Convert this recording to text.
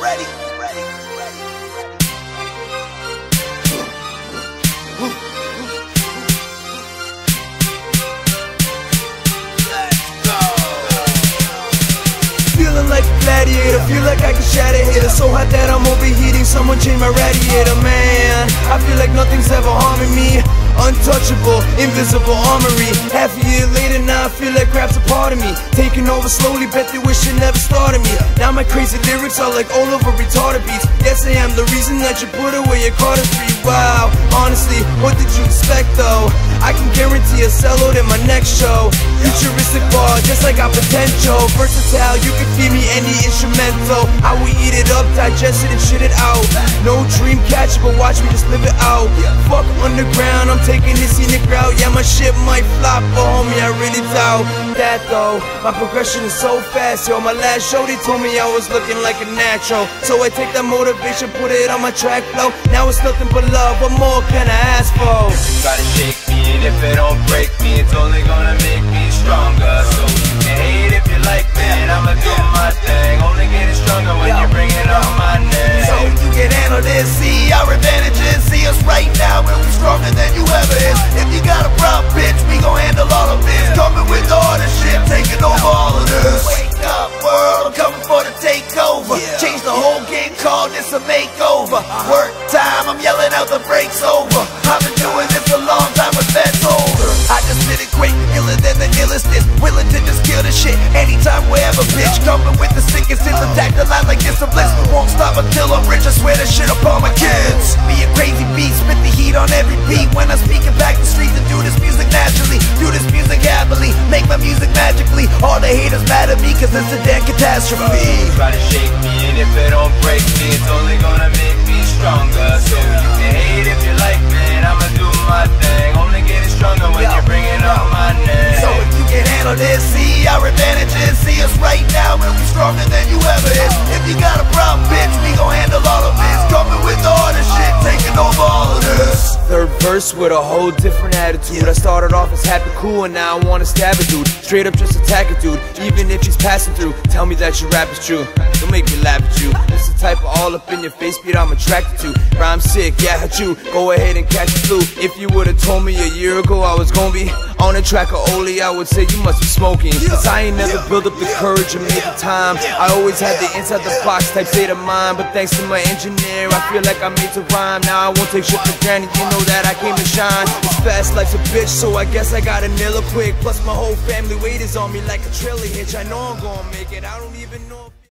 ready, ready, ready, ready. Let go. Feeling like a gladiator, feel like I can shatter it So hot that I'm overheating, someone change my radiator, man I feel like nothing's ever harming me Untouchable, invisible armory. Half a year later, now I feel like crap's a part of me. Taking over slowly, bet they wish it never started me. Now my crazy lyrics are like all over retarded beats. Yes, I am the reason that you put away your Carter Street. Wow, honestly, what did you expect though? I can guarantee a sellout in my next show. Futuristic bar, just like our potential. Versatile, you can feed me any instrumental. I will eat it up, digest it, and shit it out. No dream catcher, but watch me just live it out. Fuck I'm taking this scenic route. Yeah, my shit might flop, but homie, I really doubt that though. My progression is so fast, yo. My last show, they told me I was looking like a natural. So I take that motivation, put it on my track flow. Now it's nothing but love. What more can I ask for? Try to shake me, and if it don't break this a makeover. Work time, I'm yelling out the break's over. I've been doing this a long time with vets older I just did it quick, iller than the illest is Willing to just kill the shit anytime, wherever, bitch. Coming with the sickest is attack the line like it's a blitz. Won't stop until I'm rich, I swear that shit upon my kids. Be a crazy beat, spit the heat on every beat. When I speak it back the streets music All the haters mad at me cause it's a damn catastrophe. Try to shake me, and if it don't break me, it's only gonna make me stronger. So you can hate if you like me, and I'ma do my thing. Only getting stronger when you bring it on my name. So if you can handle this, see our advantages. See us right now and we stronger than you ever is. If you got a problem, bitch, we gon' handle all of this. Coming with the hardest shit, verse with a whole different attitude. I started off as happy cool and now I wanna stab a dude. Straight up just attack a dude, even if he's passing through. Tell me that your rap is true. Don't make me laugh at you. The type of all up in your face beat I'm attracted to. Rhyme sick, yeah, hurt you. Go ahead and catch the flu. If you would've told me a year ago I was gonna be on a track of Oli, I would say you must be smoking. Cause I ain't never built up the courage and made the time. I always had the inside the box type state of mind. But thanks to my engineer, I feel like I'm made to rhyme. Now I won't take shit for granted, you know that I came to shine. It's fast life's a bitch, so I guess I gotta nail it quick. Plus my whole family weight is on me like a trailer hitch. I know I'm gonna make it, I don't even know